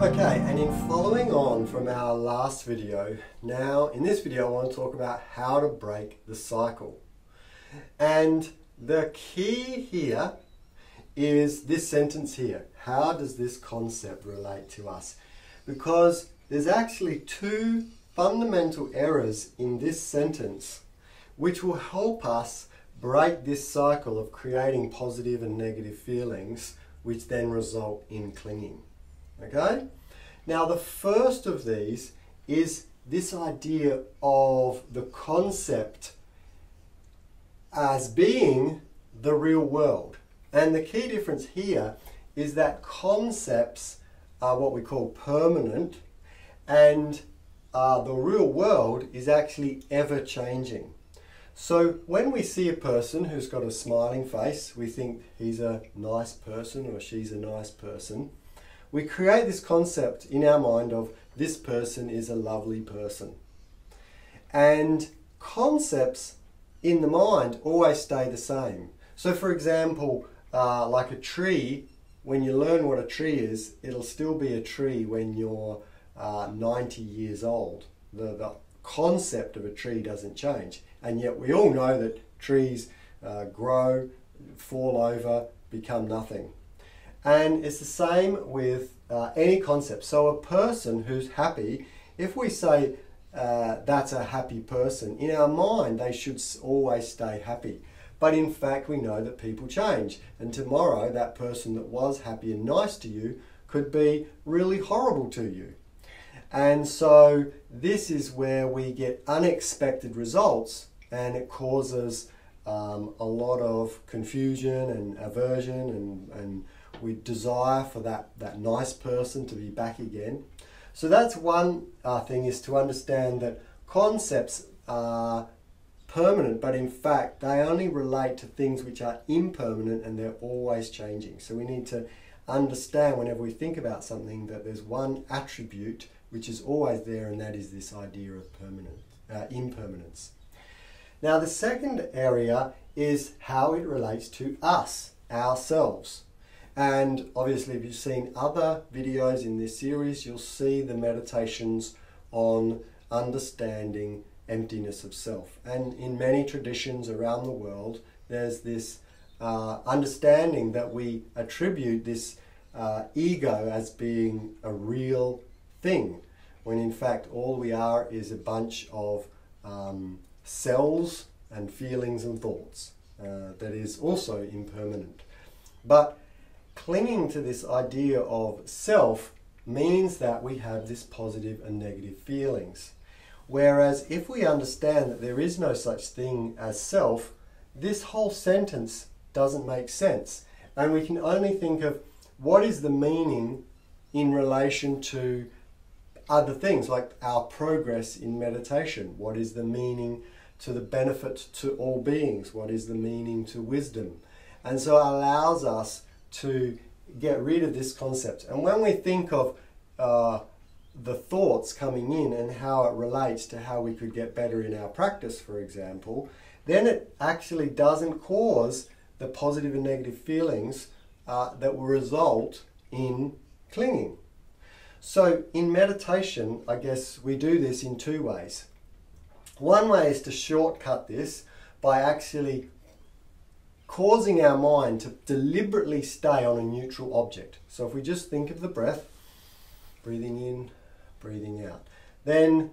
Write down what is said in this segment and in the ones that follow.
Okay, and in following on from our last video, now in this video I want to talk about how to break the cycle. And the key here is this sentence here. How does this concept relate to us? Because there's actually two fundamental errors in this sentence which will help us break this cycle of creating positive and negative feelings which then result in clinging. Okay? Now, the first of these is this idea of the concept as being the real world. And the key difference here is that concepts are what we call permanent, and uh, the real world is actually ever changing. So when we see a person who's got a smiling face, we think he's a nice person or she's a nice person we create this concept in our mind of this person is a lovely person. And concepts in the mind always stay the same. So, for example, uh, like a tree, when you learn what a tree is, it'll still be a tree when you're uh, 90 years old. The, the concept of a tree doesn't change. And yet, we all know that trees uh, grow, fall over, become nothing. And it's the same with uh, any concept. So a person who's happy, if we say uh, that's a happy person, in our mind they should always stay happy. But in fact, we know that people change. And tomorrow, that person that was happy and nice to you could be really horrible to you. And so, this is where we get unexpected results, and it causes um, a lot of confusion and aversion and, and we desire for that, that nice person to be back again. So that's one uh, thing is to understand that concepts are permanent, but in fact they only relate to things which are impermanent and they're always changing. So we need to understand whenever we think about something that there's one attribute which is always there, and that is this idea of permanent, uh, impermanence. Now, the second area is how it relates to us, ourselves. And obviously, if you've seen other videos in this series, you'll see the meditations on understanding emptiness of self. And in many traditions around the world, there's this uh, understanding that we attribute this uh, ego as being a real thing, when in fact all we are is a bunch of um, cells and feelings and thoughts uh, that is also impermanent. But clinging to this idea of self means that we have this positive and negative feelings. Whereas if we understand that there is no such thing as self, this whole sentence doesn't make sense. And we can only think of what is the meaning in relation to other things like our progress in meditation. What is the meaning to the benefit to all beings? What is the meaning to wisdom? And so it allows us to get rid of this concept. And when we think of uh, the thoughts coming in and how it relates to how we could get better in our practice, for example, then it actually doesn't cause the positive and negative feelings uh, that will result in clinging. So, in meditation, I guess we do this in two ways. One way is to shortcut this by actually causing our mind to deliberately stay on a neutral object. So if we just think of the breath, breathing in, breathing out, then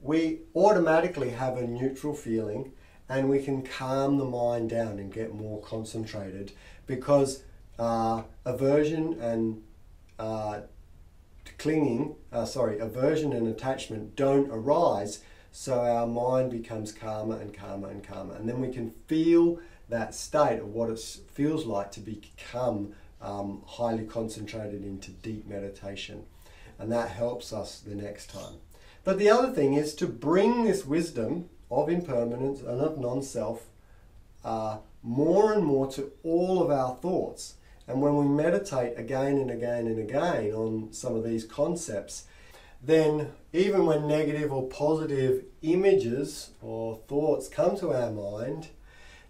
we automatically have a neutral feeling and we can calm the mind down and get more concentrated because uh, aversion and uh, clinging, uh, sorry, aversion and attachment don't arise, so our mind becomes calmer and calmer and calmer. And then we can feel that state of what it feels like to become um, highly concentrated into deep meditation. And that helps us the next time. But the other thing is to bring this wisdom of impermanence and of non self uh, more and more to all of our thoughts. And when we meditate again and again and again on some of these concepts, then even when negative or positive images or thoughts come to our mind,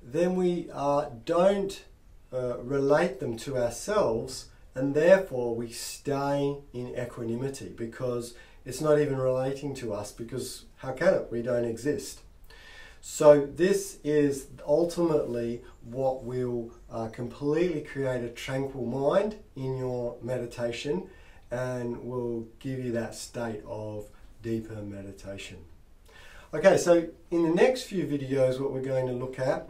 then we uh, don't uh, relate them to ourselves and therefore we stay in equanimity because it's not even relating to us because how can it? We don't exist. So this is ultimately what will uh, completely create a tranquil mind in your meditation and will give you that state of deeper meditation. Okay, so in the next few videos what we're going to look at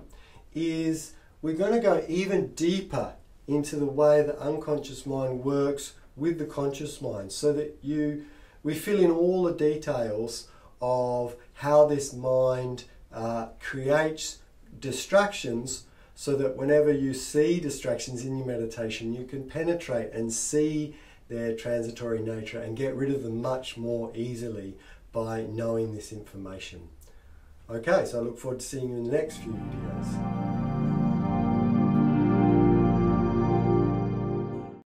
is we're going to go even deeper into the way the unconscious mind works with the conscious mind so that you we fill in all the details of how this mind uh, creates distractions so that whenever you see distractions in your meditation, you can penetrate and see their transitory nature and get rid of them much more easily by knowing this information. Okay, so I look forward to seeing you in the next few videos.